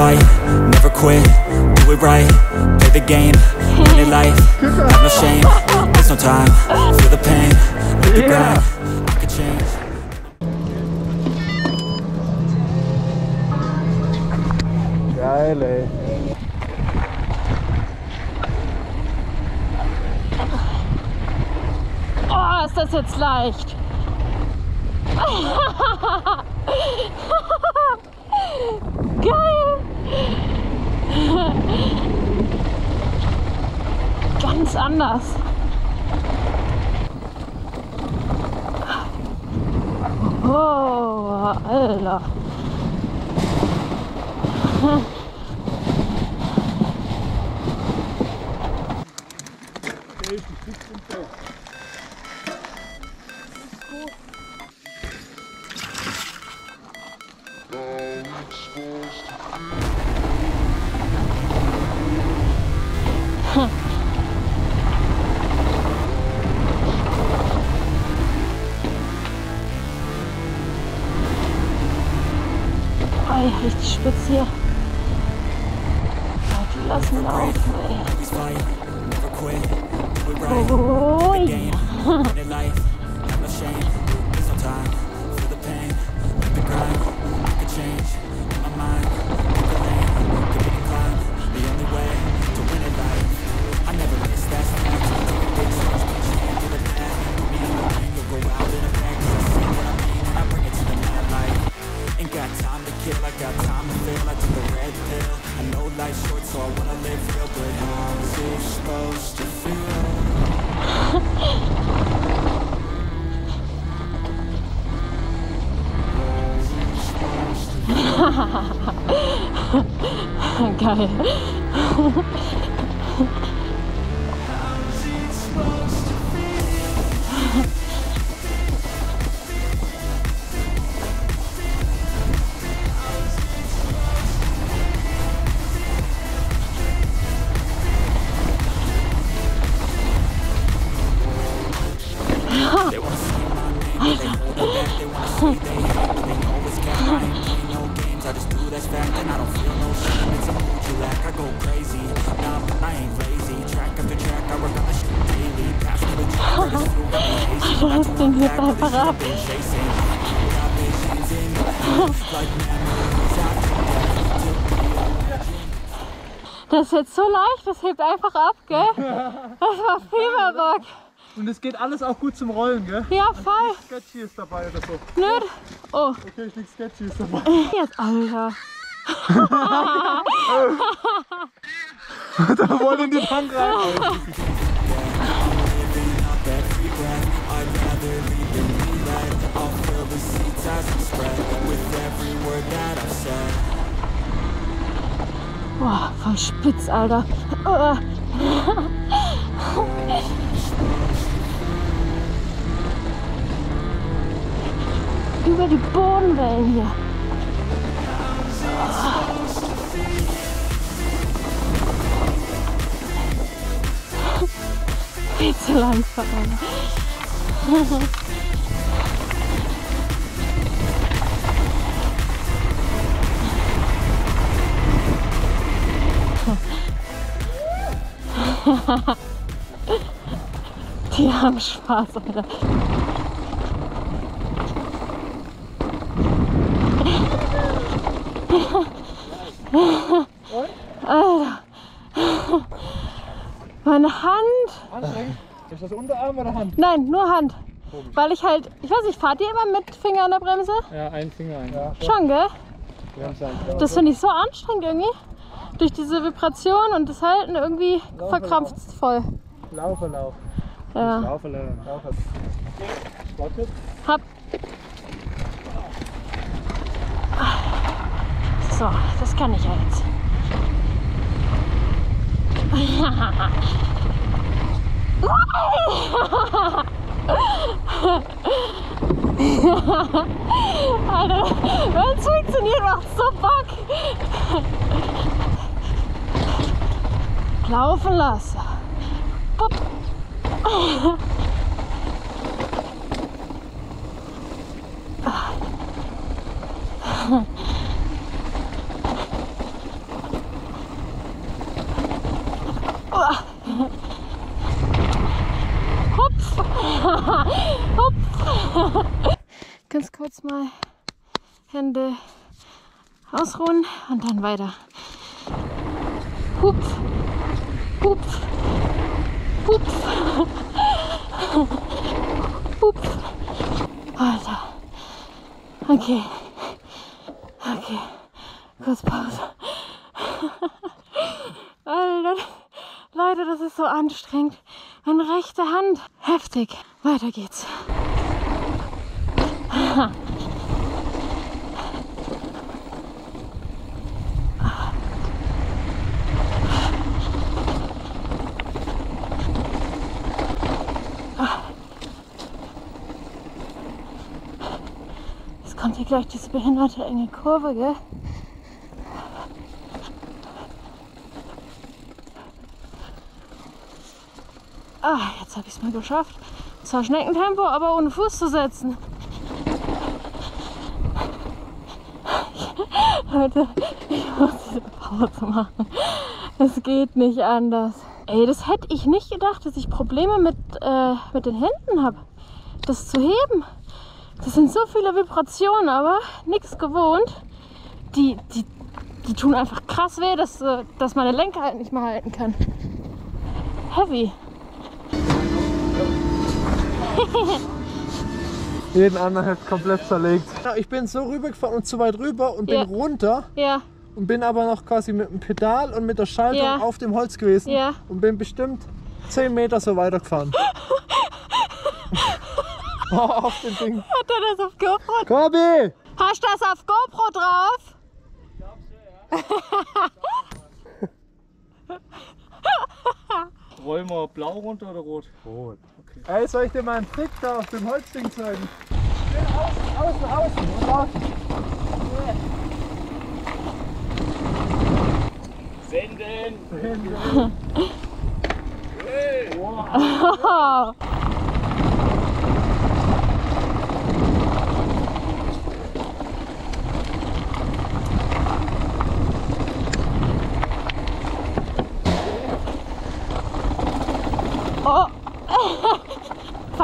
fight, never quit, do it right Play the game, win it life, have no shame There's no time, feel the pain, with the grind I can change Oh, ist das jetzt leicht. Geil! Ganz anders. Oh, Alter. Ei, richtig spitz hier. Ja, die lassen laufen, ey. Oh, ja. 哈哈哈哈哈，很开心。Fool got me hazy. I Lass den jetzt einfach ab. Das ist jetzt so leicht, das hebt einfach ab, gell? Das war Fieberbock. Und es geht alles auch gut zum Rollen, gell? Ja, voll. Sketchy ist dabei oder so. Nö. Oh, Okay, nichts Sketchy ist dabei. jetzt, Alter. da wollen die Bank rein. Boah, voll spitz, Alter. Oh. Über die Bodenwellen hier. Viel zu langsam. Die haben Spaß, Alter. Alter. Meine Hand. Anstrengend. Ist das Unterarm oder Hand? Nein, nur Hand. Weil ich halt, ich weiß nicht, fahrt ihr immer mit Finger an der Bremse? Ja, ein Finger ein. Ja, Schon, gell? es ein. Das finde ich so anstrengend irgendwie. Durch diese Vibration und das Halten irgendwie verkrampft es voll. Laufe, Lauf. Ja. Laufe lernen. Laufe. Stopp jetzt. Hab. So, das kann ich ja jetzt. Alter, wenn es funktioniert, macht so Bock. Laufen lassen. Pop. Ganz kurz mal Hände ausruhen und dann weiter. Hupf. Hupf. Hupf. Hupf. Alter. Okay. Okay. Kurz Pause. Alter. Leute, das ist so anstrengend. Meine rechte Hand. Heftig. Weiter geht's. Gleich diese behinderte enge Kurve, gell? Ah, jetzt habe ich es mal geschafft. Zwar Schneckentempo, aber ohne Fuß zu setzen. Leute, ich muss diese Pause machen. Es geht nicht anders. Ey, das hätte ich nicht gedacht, dass ich Probleme mit, äh, mit den Händen habe. Das zu heben. Das sind so viele Vibrationen, aber nichts gewohnt. Die, die, die tun einfach krass weh, dass, äh, dass meine Lenker halt nicht mehr halten kann. Heavy. Jeden anderen hat komplett zerlegt. Ich bin so rübergefahren und zu weit rüber und bin Ja. runter Ja, und bin aber noch quasi mit dem Pedal und mit der Schaltung Ja. auf dem Holz gewesen Ja. und bin bestimmt 10 Meter so weitergefahren. oh, auf dem Ding. hat er das auf GoPro? Corby! Hast du das auf GoPro drauf? Wollen wir blau runter oder rot? Rot. Ey, soll ich dir mal einen Trick da auf dem Holzding zeigen? Schön außen, außen, außen und außen. Senden! Oh. Oh.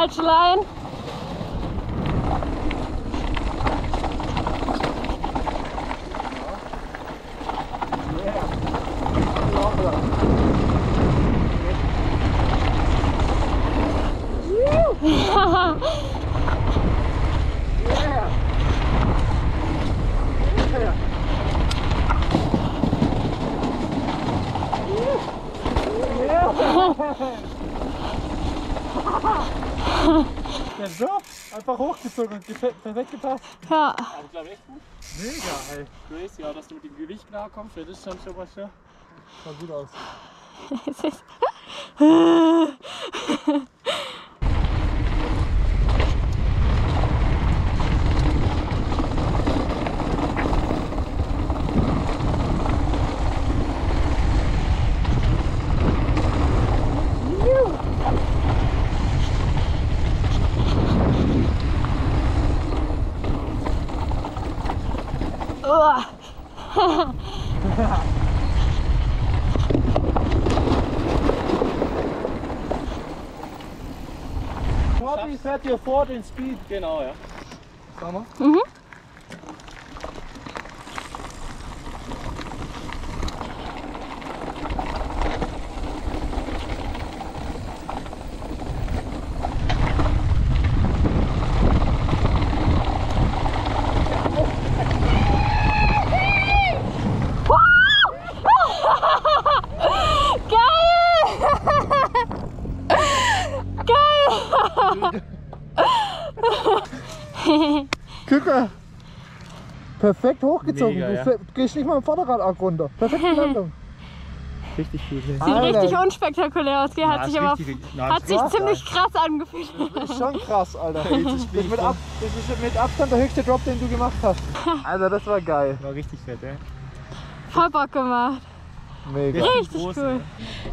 falsche Leine. Ha ha ha! Ja, so, einfach hochgezogen und perfekt gepasst. Ja. Aber ich glaube echt gut. Mega, ey. Crazy, ja, dass du mit dem Gewicht nahe kommst, das ist schon schon was schon. Sah gut aus. Corby fährt hier vor den Speed. Genau, ja. Sag mal. Mhm. Guck mal. Perfekt hochgezogen. Mega, du, ja. du gehst nicht mal im Vorderradarg runter. Perfekte Landung. Richtig gut. Sieht Alter. richtig unspektakulär aus. gell? Hat sich aber hat sich krass, ziemlich krass angefühlt. Das ist schon krass, Alter. Das ist, mit Ab, das ist mit Abstand der höchste Drop, den du gemacht hast. Alter, das war geil. War richtig fett, ey. Voll Bock gemacht. Mega. Richtig cool.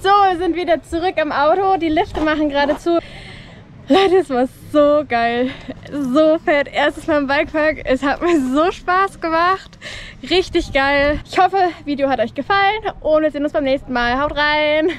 So, wir sind wieder zurück im Auto. Die Lifte machen gerade zu. Leute, es war so geil. So fett. Erstes Mal im Bikepark. Es hat mir so Spaß gemacht. Richtig geil. Ich hoffe, Video hat euch gefallen und wir sehen uns beim nächsten Mal. Haut rein!